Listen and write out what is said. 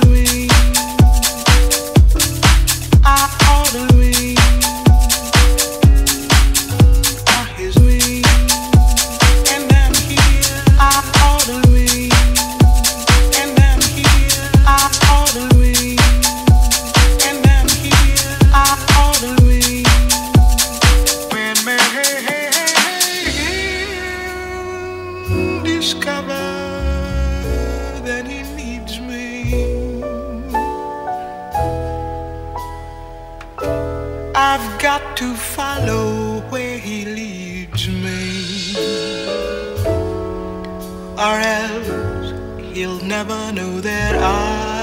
to me I've got to follow where he leads me, or else he'll never know that I.